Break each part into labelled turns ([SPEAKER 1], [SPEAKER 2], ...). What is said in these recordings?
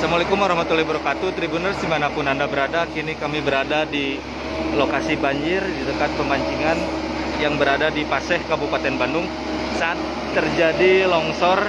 [SPEAKER 1] Assalamualaikum warahmatullahi wabarakatuh. Tribuners di mana pun Anda berada Kini kami berada di lokasi banjir Di dekat pemancingan Yang berada di Paseh, Kabupaten Bandung. Saat terjadi longsor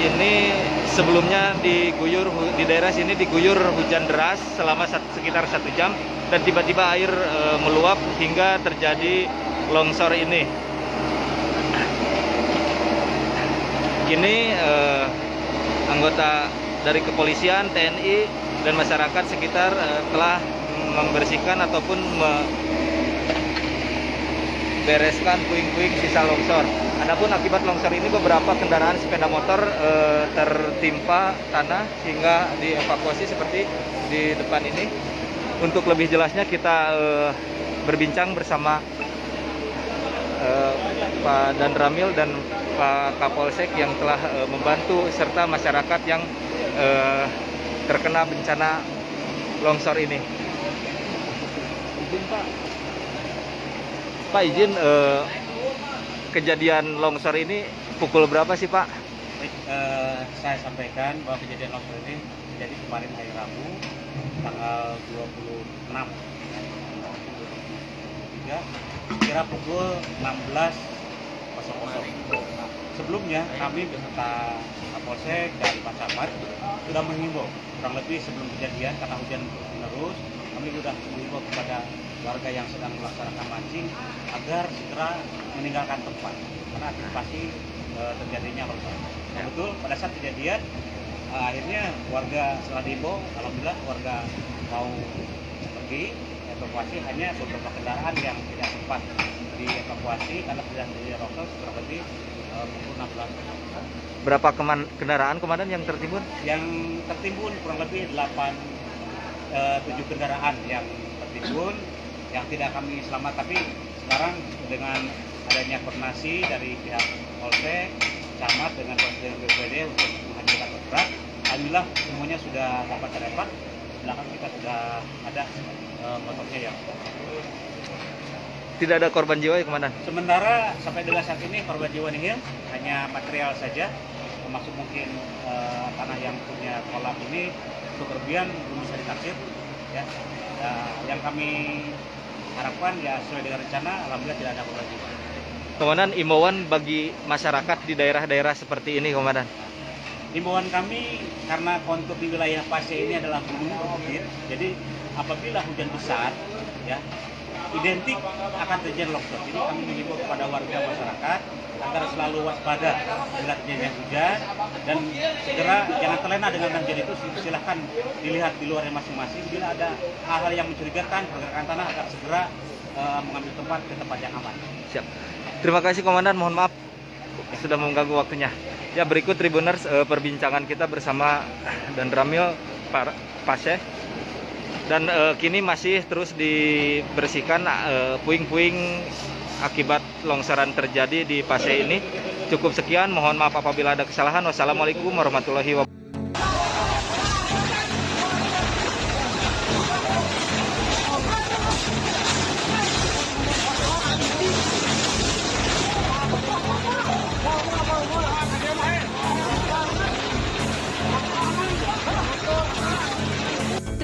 [SPEAKER 1] Ini sebelumnya diguyur Di daerah sini diguyur hujan deras Selama sekitar satu jam Dan tiba-tiba air e, meluap Hingga terjadi longsor ini. Kini e, anggota dari kepolisian, TNI, dan masyarakat sekitar uh, telah membersihkan ataupun membereskan puing-puing sisa longsor. Adapun akibat longsor ini beberapa kendaraan sepeda motor uh, tertimpa tanah sehingga dievakuasi seperti di depan ini. Untuk lebih jelasnya kita uh, berbincang bersama uh, Pak Dan Ramil dan Pak Kapolsek yang telah uh, membantu serta masyarakat yang uh, terkena bencana longsor ini. Izin Pak. Pak izin uh, kejadian longsor ini pukul berapa sih Pak?
[SPEAKER 2] Baik, uh, saya sampaikan bahwa kejadian longsor ini terjadi kemarin hari Rabu tanggal 26 2023 kira pukul 16.00 sebelumnya kami beserta Kapolsek dan Pak Camat sudah menghimbau kurang lebih sebelum kejadian karena hujan terus kami sudah menghimbau kepada warga yang sedang melaksanakan mancing agar segera meninggalkan tempat karena antisipasi e, terjadinya longsor. Nah, betul pada saat kejadian e, akhirnya warga setelah dihimbau, alhamdulillah warga mau pergi evakuasi hanya beberapa kendaraan yang tidak sempat dievakuasi karena sudah terjadi longsor kurang lebih pukul 16.
[SPEAKER 1] Berapa keman kendaraan komandan yang tertimbun?
[SPEAKER 2] Yang tertimbun kurang lebih 8 eh, 7 kendaraan yang tertimbun yang tidak kami selamat tapi sekarang dengan adanya koordinasi dari pihak Polsek, Camat dengan Polsek BPD untuk menghadirkan berat, alhamdulillah semuanya sudah dapat terepak. Belakang kita sudah ada eh, motornya yang
[SPEAKER 1] tidak ada korban jiwa ya komandan?
[SPEAKER 2] Sementara sampai dengan saat ini korban jiwa nihil, hanya material saja, termasuk mungkin e, tanah yang punya kolam ini kerugian belum bisa ditaksir. Ya. Nah, yang kami harapkan ya sesuai dengan rencana, alhamdulillah tidak ada korban jiwa.
[SPEAKER 1] Komandan, imbauan bagi masyarakat di daerah-daerah seperti ini, Komandan?
[SPEAKER 2] Imbauan kami karena kontur di wilayah Pasir ini adalah gunung berbukit, jadi apabila hujan besar, ya identik akan terjadi longsor. Jadi kami mengimbau kepada warga masyarakat agar selalu waspada bila hujan dan segera jangan terlena dengan banjir itu silahkan dilihat di luar masing-masing bila ada hal-hal yang mencurigakan pergerakan tanah agar segera uh, mengambil tempat ke tempat yang aman.
[SPEAKER 1] Siap. Terima kasih Komandan, mohon maaf sudah mengganggu waktunya. Ya berikut Tribuners uh, perbincangan kita bersama dan Ramil Paseh dan uh, kini masih terus dibersihkan eh, puing-puing uh, akibat longsoran terjadi di Pasai ini. Cukup sekian, mohon maaf apabila ada kesalahan. Wassalamualaikum warahmatullahi wabarakatuh.